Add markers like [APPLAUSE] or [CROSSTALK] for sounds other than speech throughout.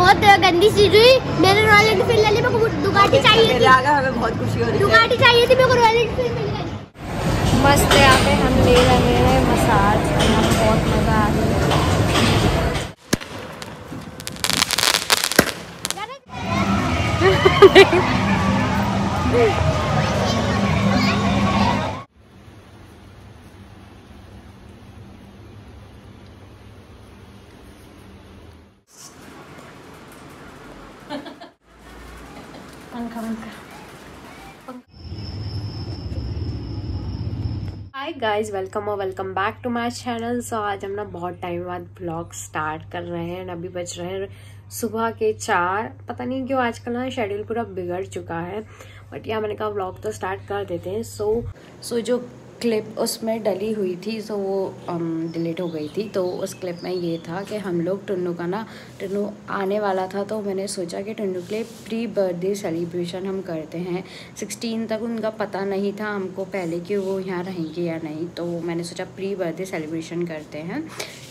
बहुत गंदी चीज़ हुई। मेरे रॉयल एनफील्ड ले ली मेरे को दुकाटी चाहिए मेरे थी। आगे हमें बहुत खुशी हो रही है। दुकाटी चाहिए थी मेरे को रॉयल एनफील्ड मिल गई। मस्त यहाँ पे हम ले रहे हैं मसाज। हमें बहुत मज़ा आ रहा है। [LAUGHS] [LAUGHS] हाय गाइस वेलकम और welcome back to my channel so आज हम ना बहुत टाइम बाद ब्लॉग स्टार्ट कर रहे हैं अभी बज रहे हैं सुबह के चार। पता नहीं क्यों आजकल ना शेड्यूल पूरा बिगड़ चुका है बट या मैंने कहा ब्लॉग तो स्टार्ट कर देते हैं। सो so, सो so जो क्लिप उसमें डली हुई थी सो वो डिलीट हो गई थी। तो उस क्लिप में ये था कि हम लोग टुन्नू का ना टुन्नू आने वाला था तो मैंने सोचा कि टुन्नू के लिए प्री बर्थडे सेलिब्रेशन हम करते हैं। सिक्सटीन तक उनका पता नहीं था हमको पहले कि वो यहाँ रहेंगे या नहीं तो मैंने सोचा प्री बर्थडे सेलिब्रेशन करते हैं।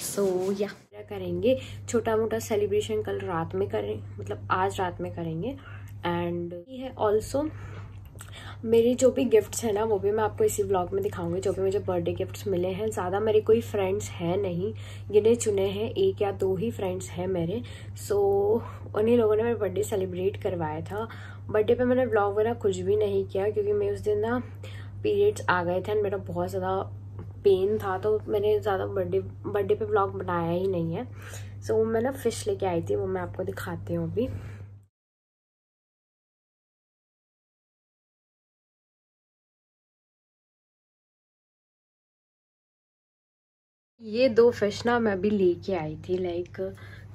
सो so, या क्या करेंगे? छोटा मोटा सेलिब्रेशन कल रात में करें मतलब आज रात में करेंगे। एंड ये है ऑल्सो मेरी जो भी गिफ्ट्स हैं ना वो भी मैं आपको इसी ब्लॉग में दिखाऊँगी जो भी मुझे बर्थडे गिफ्ट्स मिले हैं। ज़्यादा मेरे कोई फ्रेंड्स हैं नहीं गिने चुने हैं एक या दो ही फ्रेंड्स हैं मेरे। सो उन्हीं लोगों ने मेरा बर्थडे सेलिब्रेट करवाया था। बर्थडे पे मैंने ब्लॉग वगैरह कुछ भी नहीं किया क्योंकि मैं उस दिन ना पीरियड्स आ गए थे एंड मेरा बहुत ज़्यादा पेन था तो मैंने ज़्यादा बर्थडे बर्थडे पे ब्लॉग बनाया ही नहीं है। सो so, मैं ना फ़िश लेके आई थी वो मैं आपको दिखाती हूँ अभी। ये दो फ़िश ना मैं अभी लेके आई थी लाइक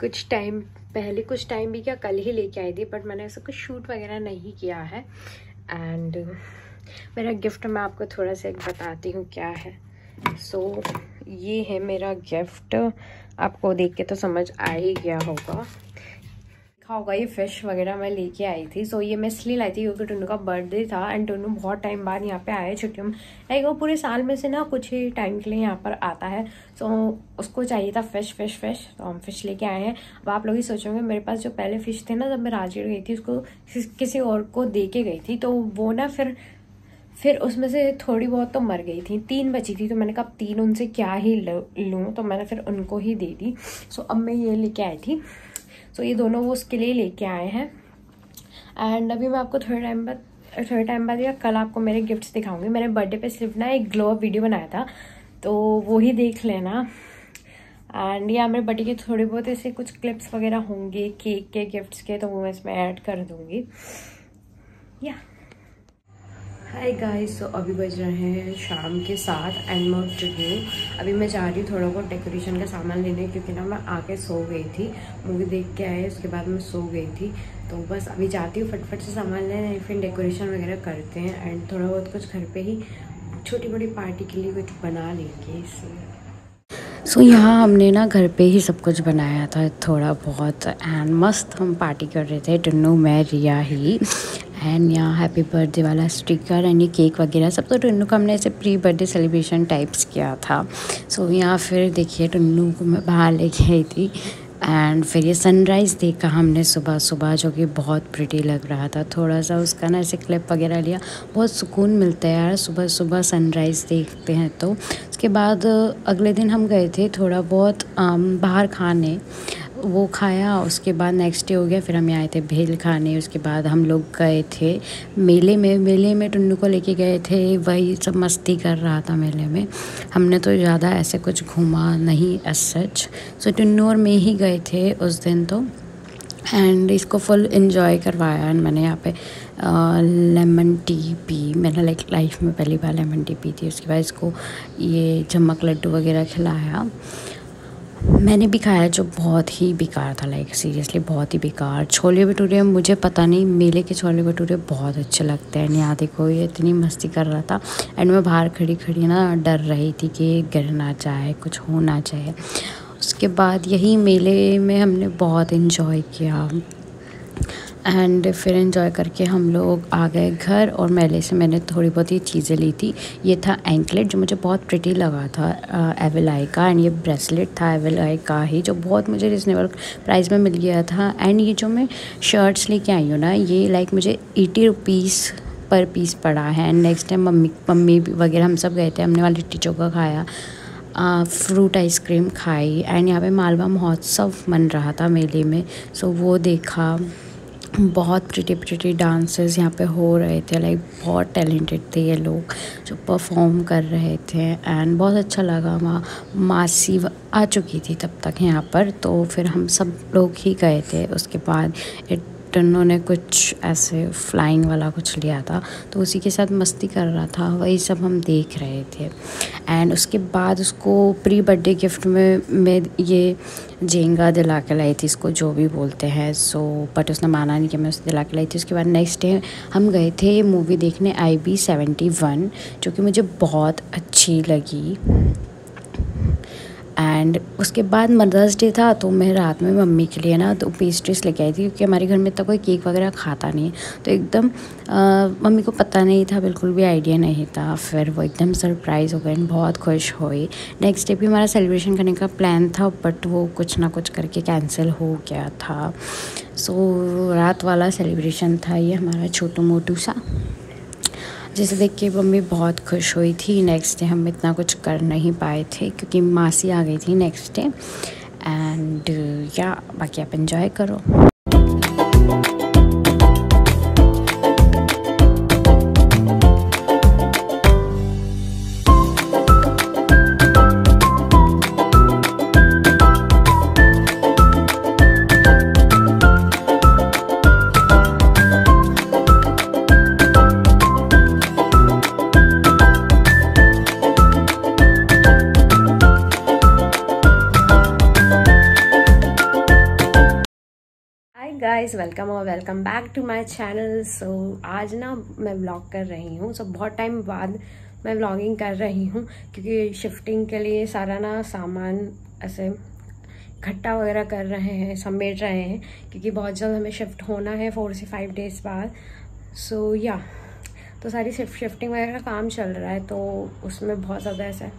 कुछ टाइम पहले कुछ टाइम भी क्या कल ही लेके आई थी बट मैंने ऐसा कुछ शूट वगैरह नहीं किया है। एंड मेरा गिफ्ट मैं आपको थोड़ा सा एक बताती हूँ क्या है। सो so, ये है मेरा गिफ्ट आपको देख के तो समझ आ ही गया होगा। देखा होगा ये फ़िश वगैरह मैं लेके आई थी। सो so, ये मैं इसलिए लाई थी क्योंकि टुन्नू का बर्थडे था एंड टुन्नू बहुत टाइम बाद यहाँ पे आया छुट्टियों में। लाइक वो पूरे साल में से ना कुछ ही टाइम के लिए यहाँ पर आता है। सो so, उसको चाहिए था फ़िश फ़िश फ़िश तो हम फ़िश लेके आए हैं। अब आप लोग ही सोचोगे मेरे पास जो पहले फ़िश थे ना जब मैं राजगीर गई थी उसको किसी और को दे के गई थी। तो वो ना फिर फिर उसमें से थोड़ी बहुत तो मर गई थी। तीन बची थी। तो मैंने कहा तीन उनसे क्या ही लूँ? तो मैंने फिर उनको ही दे दी। सो अब मैं ये लेके आई थी। सो so, ये दोनों वो उसके लिए लेके आए हैं। एंड अभी मैं आपको थोड़े टाइम बाद थोड़े टाइम बाद या कल आपको मेरे गिफ्ट्स दिखाऊँगी। मैंने बर्थडे पे सिर्फ़ ना एक ग्लो वीडियो बनाया था तो वो ही देख लेना। एंड या मेरे बर्थडे के थोड़े बहुत ऐसे कुछ क्लिप्स वगैरह होंगे केक के गिफ्ट्स के तो वो मैं इसमें ऐड कर दूँगी। या yeah. हाय गाइस सो अभी बज रहे हैं शाम के साथ एंड मैं उठ चुकी हूँ। अभी मैं जा रही हूँ थोड़ा बहुत डेकोरेशन का सामान लेने, क्योंकि ना मैं आके सो गई थी। मूवी देख के आए उसके बाद मैं सो गई थी। तो बस अभी जाती हूँ, फटफट से सामान लेने फिर डेकोरेशन वगैरह करते हैं। एंड थोड़ा बहुत कुछ घर पर ही छोटी मोटी पार्टी के लिए कुछ बना लेंगे इसलिए सो so, यहाँ हमने ना घर पे ही सब कुछ बनाया था थोड़ा बहुत एंड मस्त हम पार्टी कर रहे थे टन्नू मैं रिया ही। एंड यहाँ हैप्पी बर्थडे वाला स्टिकर एंड ये केक वगैरह सब तो टन्नू का हमने ऐसे प्री बर्थडे सेलिब्रेशन टाइप्स किया था। सो so, यहाँ फिर देखिए टन्नू को मैं बाहर लेके आई थी। एंड फिर ये सनराइज़ देखा हमने सुबह सुबह, जो कि बहुत प्रिटी लग रहा था। थोड़ा सा उसका ना ऐसे क्लिप वगैरह लिया। बहुत सुकून मिलता है यार, सुबह सुबह सनराइज़ देखते हैं तो। उसके बाद अगले दिन हम गए थे थोड़ा बहुत बाहर खाने। वो खाया, उसके बाद नेक्स्ट डे हो गया, फिर हम आए थे भेल खाने, उसके बाद हम लोग गए थे मेले में मेले में टुन्नू को लेके गए थे, वही सब मस्ती कर रहा था मेले में। हमने तो ज़्यादा ऐसे कुछ घूमा नहीं एज सच सो टुन्नू और मैं ही गए थे उस दिन तो एंड इसको फुल इन्जॉय करवाया एंड मैंने यहाँ पे लेमन टी पी। मैंने लाइक लाइफ में पहली बार लेमन टी पी थी, उसके बाद इसको ये चमक लड्डू वगैरह खिलाया। मैंने भी खाया जो बहुत ही बेकार था लाइक सीरियसली बहुत ही बेकार। छोले भटूरे, मुझे पता नहीं, मेले के छोले भटूरे बहुत अच्छे लगते हैं। यहाँ देखो, ये इतनी मस्ती कर रहा था। एंड मैं बाहर खड़ी खड़ी ना, डर रही थी कि गिर ना चाहे कुछ हो ना चाहे उसके बाद यही मेले में हमने बहुत इन्जॉय किया। एंड फिर इन्जॉय करके हम लोग आ गए घर और मेले से मैंने थोड़ी बहुत ही चीज़ें ली थी। ये था एंकलेट जो मुझे बहुत प्रिटी लगा था एवेलाई का एंड ये ब्रेसलेट था एवेलाई का ही जो बहुत मुझे रिजनेबल प्राइस में मिल गया था। एंड ये जो मैं शर्ट्स लेके आई हूँ ना, ये लाइक मुझे एटी रुपीज़ पर पीस पड़ा है। And next time mummy mummy वगैरह हम सब गए थे, हमने वाली टीचों का खाया फ्रूट आइसक्रीम खाई। एंड यहाँ पे मालवा महोत्सव मन रहा था मेले में सो वो देखा। बहुत प्रिटी प्रिटी डांसेस यहाँ पे हो रहे थे लाइक बहुत टैलेंटेड थे ये लोग जो परफॉर्म कर रहे थे एंड बहुत अच्छा लगा वहाँ। मासी आ चुकी थी तब तक यहाँ पर तो फिर हम सब लोग ही गए थे। उसके बाद इट उन्होंने कुछ ऐसे फ्लाइंग वाला कुछ लिया था तो उसी के साथ मस्ती कर रहा था, वही सब हम देख रहे थे। एंड उसके बाद उसको प्री बर्थडे गिफ्ट में, मैं ये जेंगा दिला के लाई थी इसको, जो भी बोलते हैं सो बट उसने माना नहीं कि मैं उसे दिला के लाई थी। उसके बाद नेक्स्ट डे हम गए थे मूवी देखने आई बी सेवेंटी वन जो कि मुझे बहुत अच्छी लगी। एंड उसके बाद मदर्स डे था तो मैं रात में मम्मी के लिए ना तो पेस्ट्रीज लेके आई थी क्योंकि हमारे घर में इतना कोई केक वगैरह खाता नहीं। तो एकदम मम्मी को पता नहीं था बिल्कुल भी आइडिया नहीं था। फिर वो एकदम सरप्राइज़ हो गए बहुत खुश हुई। नेक्स्ट डे भी हमारा सेलिब्रेशन करने का प्लान था बट वो कुछ ना कुछ करके कैंसिल हो गया था। सो so, रात वाला सेलिब्रेशन था ये हमारा छोटू मोटू सा। जिसे देख के मम्मी बहुत खुश हुई थी। नेक्स्ट डे हम इतना कुछ कर नहीं पाए थे क्योंकि मासी आ गई थी नेक्स्ट डे एंड या बाकी आप इन्जॉय करो। वेलकम और welcome back to my channel so आज ना मैं ब्लॉग कर रही हूँ। सो so, बहुत टाइम बाद मैं ब्लॉगिंग कर रही हूँ क्योंकि शिफ्टिंग के लिए सारा ना सामान ऐसे इकट्ठा वगैरह कर रहे हैं समेट रहे हैं क्योंकि बहुत जल्द हमें शिफ्ट होना है फोर से फाइव डेज़ बाद। सो so, या yeah, तो सारी शिफ्टिंग वगैरह का काम चल रहा है तो उसमें बहुत ज़्यादा ऐसा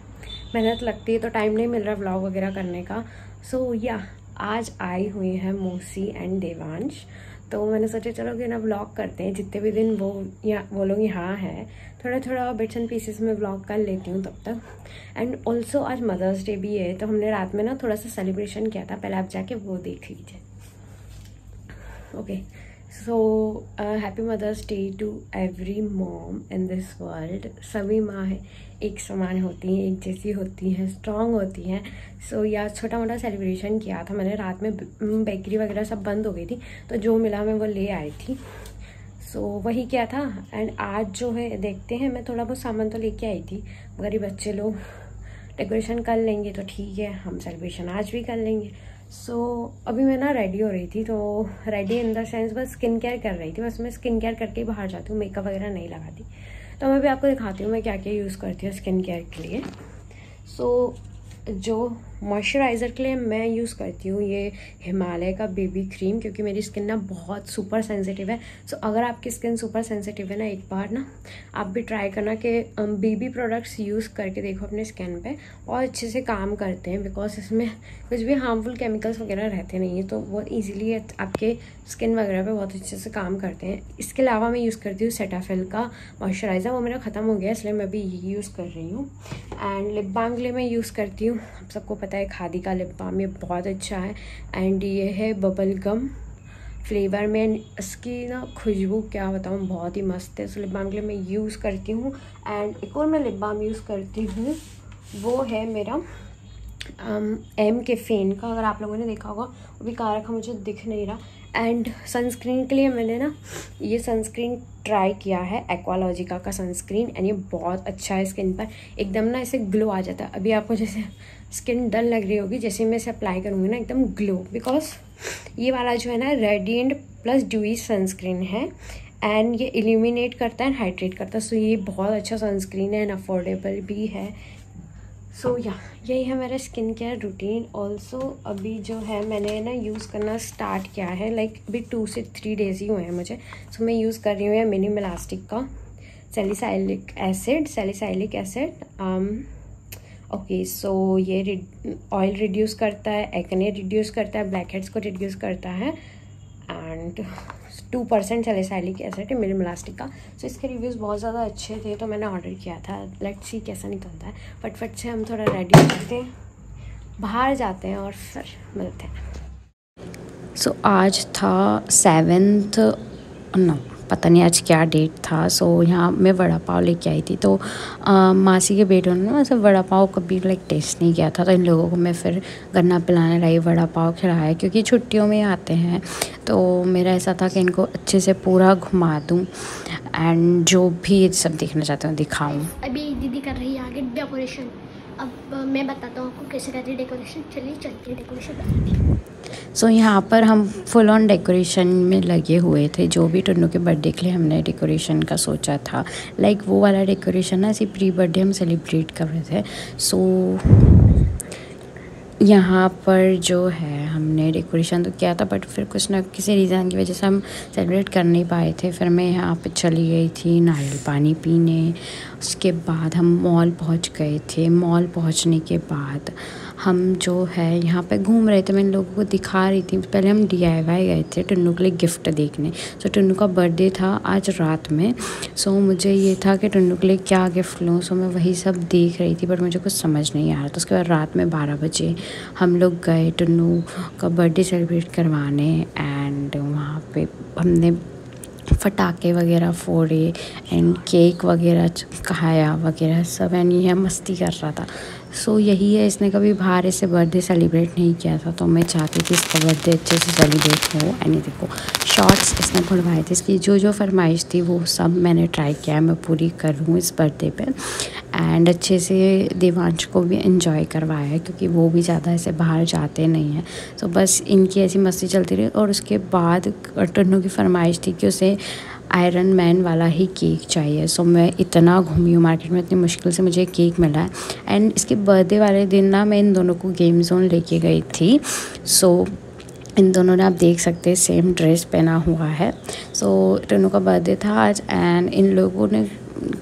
मेहनत लगती है तो टाइम नहीं मिल रहा ब्लॉग वगैरह करने का। सो so, या yeah, आज आई हुई है मोसी एंड देवांश। तो मैंने सोचा, चलो कि ना ब्लॉग करते हैं, जितने भी दिन वो या वो लोग यहाँ हैं। थोड़ा थोड़ा बिट्स एंड पीसेस में ब्लॉग कर लेती हूँ तब तक। एंड ऑल्सो आज मदर्स डे भी है तो हमने रात में ना थोड़ा सा सेलिब्रेशन किया था। पहले आप जाके वो देख लीजिए। Okay so happy mother's day to every mom in this world सभी माँ एक समान होती हैं एक जैसी होती हैं स्ट्रांग होती हैं। सो so, छोटा मोटा सेलिब्रेशन किया था मैंने। रात में बेकरी वगैरह सब बंद हो गई थी तो जो मिला मैं वो ले आई थी। सो so, वही क्या था। एंड आज जो है देखते हैं मैं थोड़ा बहुत सामान तो लेके आई थी। गरीब बच्चे लोग डेकोरेशन कर लेंगे तो ठीक है हम सेलिब्रेशन आज भी कर लेंगे। सो so, अभी मैं ना रेडी हो रही थी तो रेडी इन द सेंस बस स्किन केयर कर रही थी। बस मैं स्किन केयर करके ही बाहर जाती हूँ मेकअप वगैरह नहीं लगाती। तो मैं भी आपको दिखाती हूँ मैं क्या क्या यूज़ करती हूँ स्किन केयर के लिए। सो so, जो मॉइस्चराइज़र के लिए मैं यूज़ करती हूँ ये हिमालय का बेबी क्रीम क्योंकि मेरी स्किन ना बहुत सुपर सेंसिटिव है। सो so, अगर आपकी स्किन सुपर सेंसिटिव है ना एक बार ना आप भी ट्राई करना कि बेबी प्रोडक्ट्स यूज़ करके देखो अपने स्किन पे और अच्छे से काम करते हैं बिकॉज़ इसमें कुछ भी हार्मफुल केमिकल्स वगैरह रहते नहीं है तो बहुत ईजिली आपके स्किन वगैरह पर बहुत अच्छे से काम करते हैं। इसके अलावा मैं यूज़ करती हूँ सेटाफिल का मॉइस्चराइज़र वो मेरा ख़त्म हो गया इसलिए मैं भी यही यूज़ कर रही हूँ। एंड लिप बाम के लिए मैं यूज़ करती हूँ आप सबको पता है, खादी का लिप बाम ये बहुत अच्छा है। एंड ये है बबल गम फ्लेवर में इसकी ना खुशबू क्या बताऊँ, बहुत ही मस्त है। उस लिप बाम के लिए मैं यूज़ करती हूँ। एंड एक और मैं लिप बाम यूज़ करती हूँ, वो है मेरा एम के फेन का। अगर आप लोगों ने देखा होगा, वो भी कहा रखा, मुझे दिख नहीं रहा। एंड सनस्क्रीन के लिए मैंने ना ये सनस्क्रीन ट्राई किया है एक्वालॉजिका का सनस्क्रीन एंड ये बहुत अच्छा है स्किन पर। एकदम ना ऐसे ग्लो आ जाता है। अभी आपको जैसे स्किन डल लग रही होगी जैसे मैं इसे अप्लाई करूँगी ना एकदम ग्लो बिकॉज़ ये वाला जो है ना रेडियंट प्लस ड्यूई सनस्क्रीन है एंड ये इल्यूमिनेट करता है एंड हाइड्रेट करता है सो ये बहुत अच्छा सनस्क्रीन है एंड अफोर्डेबल भी है। सो so, या yeah, यही है मेरा स्किन केयर रूटीन ऑल्सो अभी जो है मैंने ना यूज़ करना स्टार्ट किया है लाइक like, अभी टू से थ्री डेज़ ही हुए हैं मुझे सो so, मैं यूज़ कर रही हूँ मिनी मिलास्टिक का salicylic acid salicylic acid okay so ये ऑयल रिड्यूस करता है एक्ने रिड्यूस करता है ब्लैक हेड्स को रिड्यूस करता है and two percent salicylic acid है मेरे मिलास्टिक का सो so, इसके रिव्यूज़ बहुत ज़्यादा अच्छे थे तो मैंने ऑर्डर किया था। लेट सी कैसा निकलता है। फटफट से हम थोड़ा रेडी करते हैं। बाहर जाते हैं और फिर मिलते हैं। सो so, आज था सेवेंथ नो पता नहीं आज क्या डेट था सो यहाँ मैं वड़ा पाव लेके आई थी। तो आ, मासी के बेटों ने ऐसे वड़ा पाव कभी लाइक टेस्ट नहीं किया था तो इन लोगों को मैं फिर गन्ना पिलाने लाई वड़ा पाव खिलाया क्योंकि छुट्टियों में आते हैं। तो मेरा ऐसा था कि इनको अच्छे से पूरा घुमा दूँ एंड जो भी सब देखना चाहते हूँ दिखाऊँ। अभी दीदी कर रही है आगे डेकोरेशन अब मैं बताता हूँ आपको कैसे करती है डेकोरेशन चलिए चलते हैं डेकोरेशन सो so, यहाँ पर हम फुल ऑन डेकोरेशन में लगे हुए थे। जो भी टन्नू के बर्थडे के लिए हमने डेकोरेशन का सोचा था। लाइक like वो वाला डेकोरेशन ना ऐसे प्री बर्थडे हम सेलिब्रेट कर रहे थे। सो so, यहाँ पर जो है, हमने डेकोरेशन तो किया था बट फिर कुछ ना किसी रीज़न की वजह से हम सेलिब्रेट कर नहीं पाए थे। फिर मैं यहाँ पे चली गई थी नारियल पानी पीने। उसके बाद हम मॉल पहुँच गए थे। मॉल पहुँचने के बाद हम जो है यहाँ पे घूम रहे थे मैं लोगों को दिखा रही थी। पहले हम डीआईवाई गए थे टुन्नू के लिए गिफ्ट देखने। सो टुन्नू का बर्थडे था आज रात में। सो मुझे ये था कि टुन्नू के लिए क्या गिफ्ट लूँ। सो मैं वही सब देख रही थी, बट मुझे कुछ समझ नहीं आ रहा था। उसके बाद रात में बारह बजे हम लोग गए टुन्नू का बर्थडे सेलिब्रेट करवाने। एंड वहाँ पे हमने फटाके वगैरह फोड़े, एंड केक वगैरह खाया वगैरह सब। एंड यह मस्ती कर रहा था। सो so, यही है इसने कभी बाहर ऐसे बर्थडे सेलिब्रेट नहीं किया था तो मैं चाहती थी इसका बर्थडे अच्छे से सेलिब्रेट हो एंड देखो शॉर्ट्स इसने खुलवाए थे इसकी जो जो फरमाइश थी वो सब मैंने ट्राई किया मैं पूरी करूँ इस बर्थडे पे एंड अच्छे से देवांश को भी इन्जॉय करवाया है क्योंकि वो भी ज़्यादा ऐसे बाहर जाते नहीं हैं। तो बस इनकी ऐसी मस्ती चलती रही और उसके बाद टन्नू की फरमाइश थी कि उसे आयरन मैन वाला ही केक चाहिए। सो मैं इतना घूमी हूँ मार्केट में इतनी मुश्किल से मुझे केक मिला है। एंड इसके बर्थडे वाले दिन ना मैं इन दोनों को गेम जोन लेके गई थी। सो so, इन दोनों ने आप देख सकते हैं सेम ड्रेस पहना हुआ है। सो so, टनू का बर्थडे था आज एंड इन लोगों ने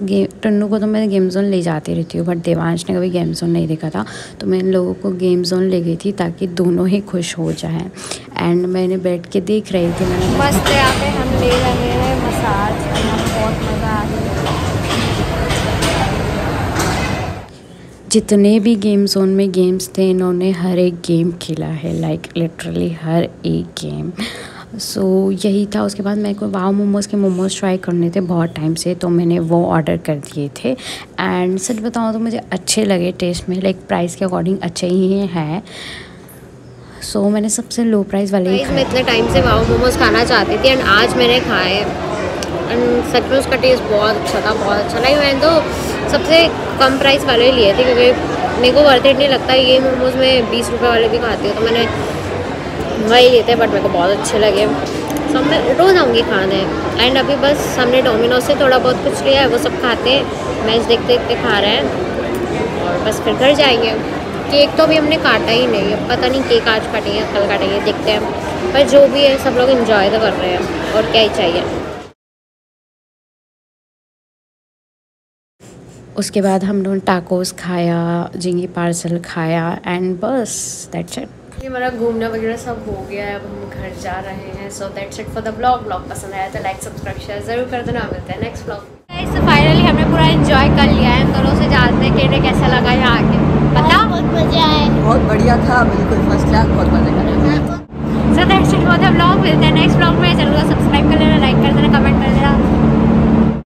गेम टन्नू को तो मैं गेम जोन ले जाती रहती हूँ बट देवांश ने कभी गेम जोन नहीं देखा था। तो मैं इन लोगों को गेम जोन ले गई थी ताकि दोनों ही खुश हो जाएँ। एंड मैंने बैठ के देख रही थी मैंने मस्त यहाँ पे हम ले रहे हैं मसाज बहुत मज़ा आ रहा जितने भी गेम जोन में गेम्स थे इन्होंने हर एक गेम खेला है लाइक लिटरली हर एक गेम सो so, यही था। उसके बाद मेरे को वाव मोमोज़ के मोमोज़ ट्राई करने थे बहुत टाइम से तो मैंने वो ऑर्डर कर दिए थे. एंड सच बताऊँ तो मुझे अच्छे लगे टेस्ट में लाइक प्राइस के अकॉर्डिंग अच्छे ही हैं. सो so, मैंने सबसे लो प्राइस वाले मैं इतने टाइम से वाव मोमोज़ खाना चाहती थी एंड आज मैंने खाए। एंड सच में उसका टेस्ट बहुत अच्छा था, बहुत अच्छा। लगा मैंने तो सबसे कम प्राइस वाले लिए थे, क्योंकि मेरे को वर्थ इट नहीं लगता। ये मोमोज़ में बीस रुपये वाले भी खाती हूँ तो मैंने वही लेते हैं बट मेरे को बहुत अच्छे लगे। तो मैं रोज़ आऊँगी खाने। एंड अभी बस हमने डोमिनोज से थोड़ा बहुत कुछ लिया है, वो सब खाते हैं। मैच देखते देखते खा रहे हैं। और बस फिर घर जाएँगे। केक तो अभी हमने काटा ही नहीं पता नहीं केक आज काटेंगे कल काटेंगे, देखते हैं। पर जो भी है, सब लोग इन्जॉय तो कर रहे हैं। और क्या ही चाहिए। उसके बाद हम लोगों ने टाकोस खाया जिंगी पार्सल खाया एंड बस दैट्स इट ये हमारा घूमना वगैरह सब हो गया है अब हम घर जा रहे हैं so that's it for the blog blog पसंद आया तो लाइक सब्सक्राइब शेयर ज़रूर कर देना. मिलते हैं नेक्स्ट ब्लॉग तो फाइनली हमने पूरा एंजॉय कर लिया है दोनों से जानते हैं कि कैसा लगा यहाँ आके. बता बहुत मज़े आए बहुत बढ़िया था बिल्कुल फ़र्स्ट क्लास बहुत मज़े करा so that's it for the blog मिलते हैं नेक्स्ट ब्लॉग